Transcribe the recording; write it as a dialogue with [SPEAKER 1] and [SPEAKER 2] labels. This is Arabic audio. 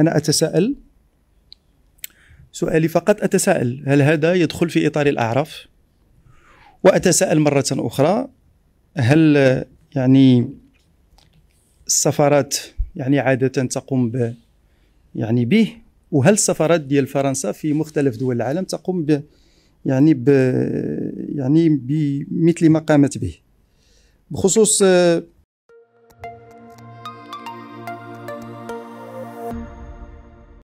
[SPEAKER 1] أنا أتساءل سؤالي فقط أتساءل هل هذا يدخل في إطار الأعراف؟ وأتساءل مرة أخرى هل يعني السفارات يعني عادة تقوم ب يعني به؟ وهل السفارات ديال فرنسا في مختلف دول العالم تقوم ب يعني ب يعني بمثل ما قامت به؟ بخصوص